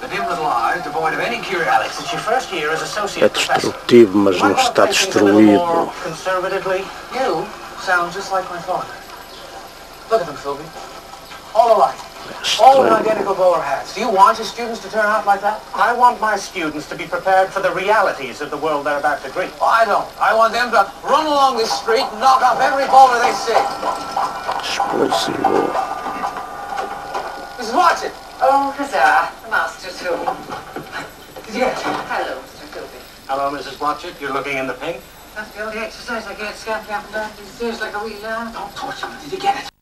Future archaeologists, and you wonder what to make of. The dim little eyes, devoid of any curiosity. Alex, it's first year as É destrutivo, mas não está destruído. Conservatively, You sound just like my father. Look at them, Filby. All alike. All with Estranho. identical bowler hats. Do you want your students to turn out like that? I want my students to be prepared for the realities of the world they're about to greet. I don't. I want them to run along this street and knock off every bowler they see. Explosivo. Mrs. Watchett, Oh, huzzah, the master's home. did you get it? Hello, Mr. Filby. Hello, Mrs. Watchett. You're looking in the pink. That's the only exercise I get, scamping up and down these stairs like a wee lamb. Don't torture me. Did you get it?